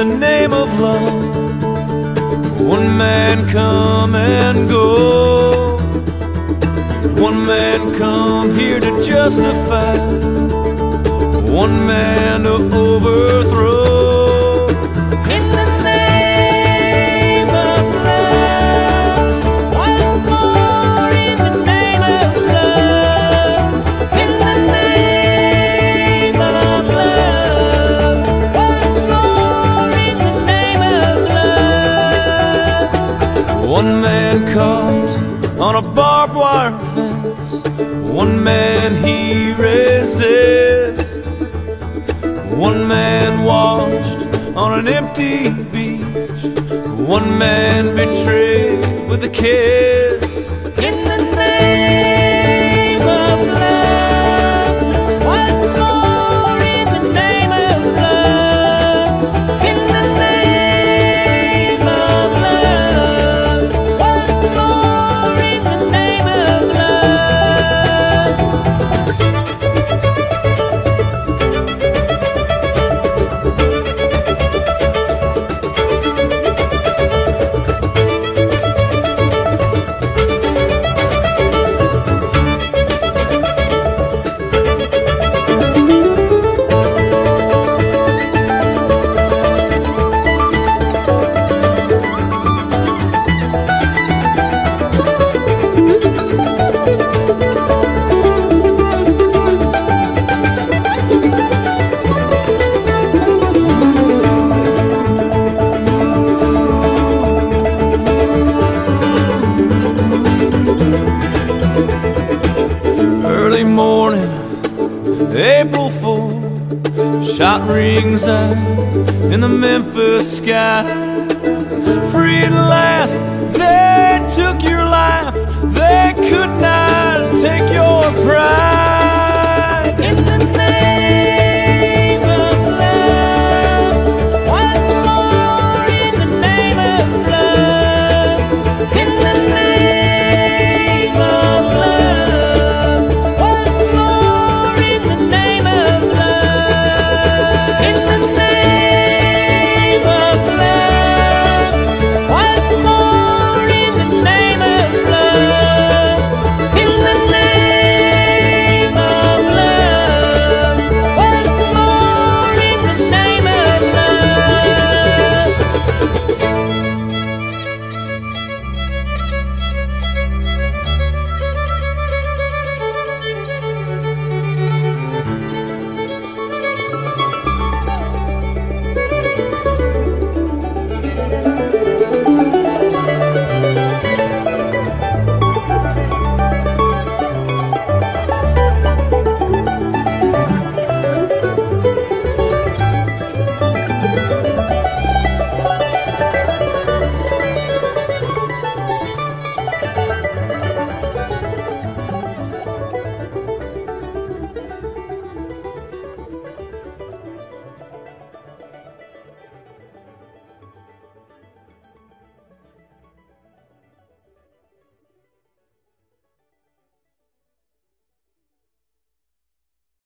the name of love. One man come and go. Here to justify. One man to overthrow. In the name of love. One more in the name of love. In the name of love. One more in the name of love. One man comes on a barbed wire fence. One man he resists. One man washed on an empty beach. One man betrayed with a kiss. Rings out in the Memphis sky. Free at last, they took your life, they could not.